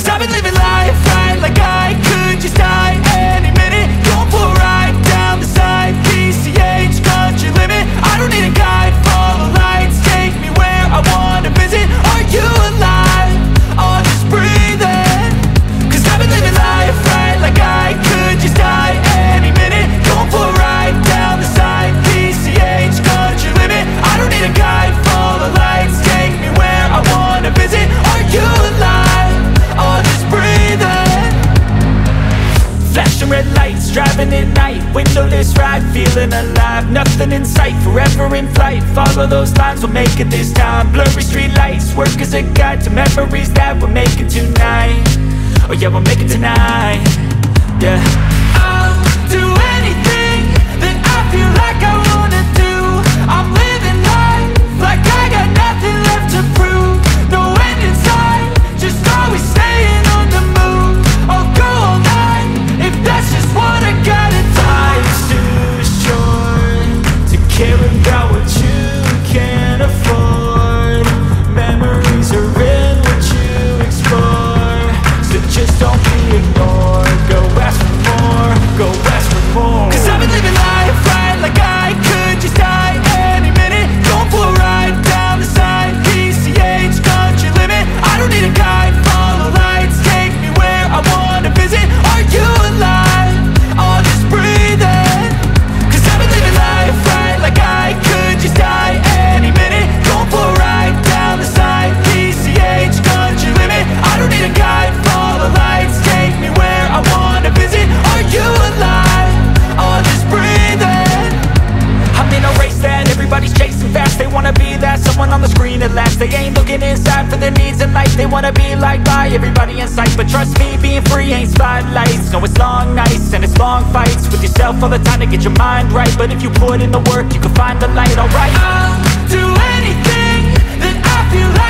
Cause I've been living life right like I could just die. those lines will make it this time. Blurry street lights work as a guide to memories that we're making tonight. Oh yeah, we'll make it tonight, yeah. I'll do anything that I feel like I wanna do. I'm looking inside for their needs in life. They wanna be liked by everybody in sight. But trust me, being free ain't spotlights. No, it's long nights and it's long fights With yourself all the time to get your mind right. But if you put in the work, you can find the light, alright. I'll do anything that I feel like